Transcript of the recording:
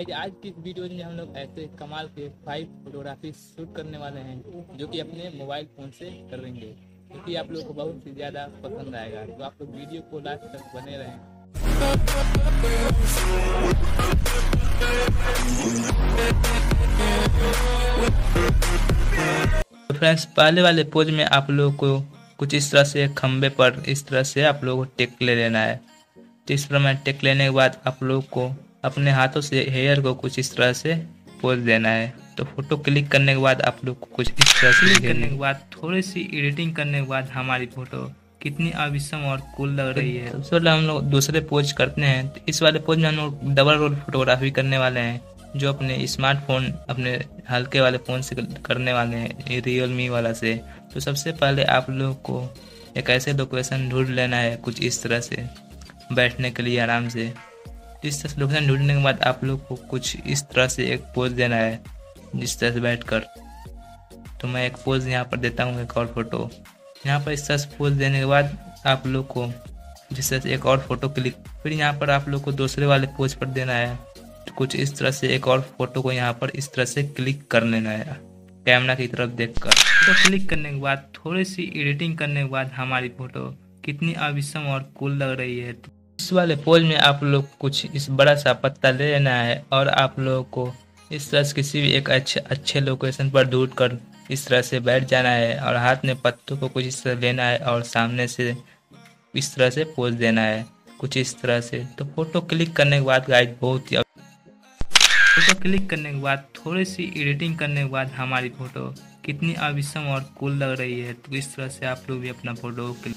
आज की वीडियो में हम लोग ऐसे कमाल के फाइव फोटोग्राफी शूट करने वाले हैं, जो कि अपने मोबाइल फ़ोन से करेंगे क्योंकि आप लोग को बहुत ही ज़्यादा पसंद आएगा। तो आप लोग वीडियो को लास्ट तक बने रहें। तो फ्रेंड्स पहले वाले पोज में आप लोग को कुछ इस तरह से खंबे पर इस तरह से आप लोगों को टेक ले लेना है। तो इस प्रकार टेक लेने के बाद आप लोग को अपने हाथों से हेयर को कुछ इस तरह से पोज देना है। तो फ़ोटो क्लिक करने के बाद आप लोग को कुछ इस तरह से क्लिक करने के बाद थोड़ी सी एडिटिंग करने के बाद हमारी फ़ोटो कितनी अविषम और कूल लग रही है। सबसे पहले हम लोग दूसरे पोज करते हैं। तो इस वाले पोज में हम लोग डबल रोल फोटोग्राफी करने वाले हैं जो अपने स्मार्टफ़ोन अपने हल्के वाले फ़ोन से करने वाले हैं रियल मी वाला से। तो सबसे पहले आप लोग को एक ऐसे लोकेशन ढूंढ लेना है कुछ इस तरह से बैठने के लिए आराम से। इस तरह से लोकेशन ढूँढने के बाद आप लोग को कुछ इस तरह से एक पोज देना है, जिस तरह से बैठ कर तो मैं एक पोज यहाँ पर देता हूँ, एक और फ़ोटो यहाँ पर इस तरह से पोज देने के बाद आप लोग को जिस तरह से एक और फ़ोटो क्लिक फिर यहाँ पर आप लोग को दूसरे वाले पोज पर देना है। तो कुछ इस तरह से एक और फ़ोटो को यहाँ पर इस तरह से क्लिक कर लेना है कैमरा की तरफ़ देखकर। तो क्लिक करने के बाद, थोड़ी सी एडिटिंग करने के बाद हमारी फ़ोटो कितनी अविषम और कूल लग रही है। वाले पोज में आप लोग कुछ इस बड़ा सा पत्ता ले लेना है और आप लोगों को इस तरह से किसी भी एक अच्छे अच्छे लोकेशन पर ढूंढ कर इस तरह से बैठ जाना है और हाथ में पत्तों को कुछ इस तरह लेना है और सामने से इस तरह से पोज देना है, कुछ इस तरह से। तो फ़ोटो क्लिक करने के बाद गाइड बहुत ही फ़ोटो क्लिक करने के बाद, थोड़ी सी एडिटिंग करने के बाद हमारी फ़ोटो कितनी अविषम और कूल लग रही है। तो इस तरह से आप लोग भी अपना फ़ोटो क्लिक